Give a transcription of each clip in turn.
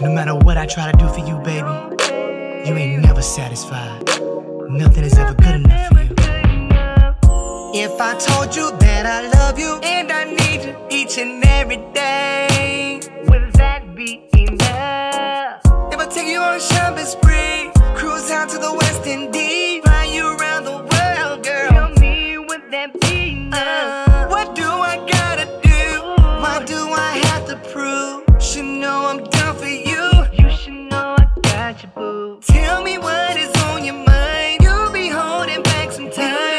No matter what I try to do for you, baby, you ain't never satisfied. Nothing is ever good enough for you. If I told you that I love you and I need you each and every day, Tell me what is on your mind. You'll be holding back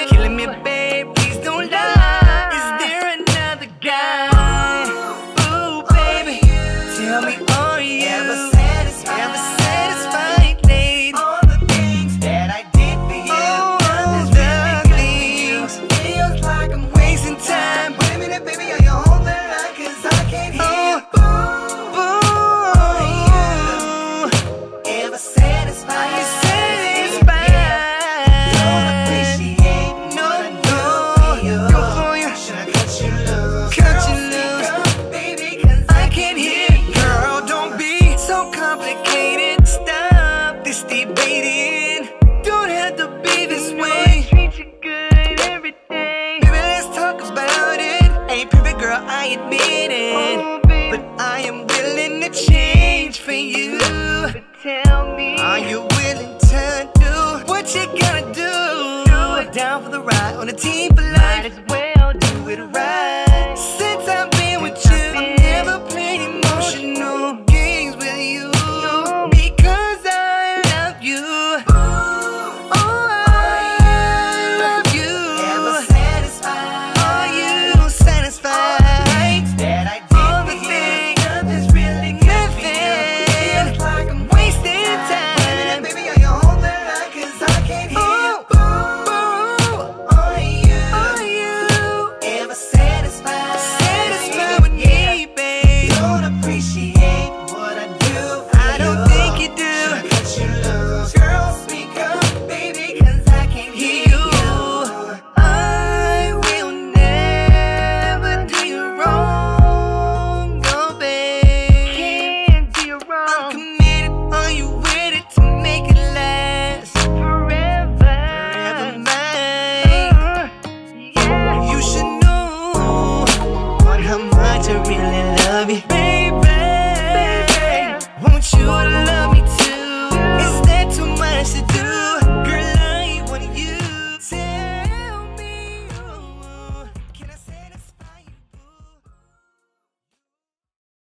killing me, babe. Please don't lie. Is there another guy? Ooh, baby, tell me, girl, I admit it. But I am willing to change for you. Tell me, are you willing to do what you gotta do? Down for the ride on a team for life. Appreciate what I do. for I don't think you do. Cut you loose. Girl, speak up, baby, 'cause I can't hear you. I will never do you wrong, oh babe. Can't do you wrong. I'm committed. Are you with it to make it last forever? Forever mine. Uh, you should know what how much I really love you, baby want you to love me.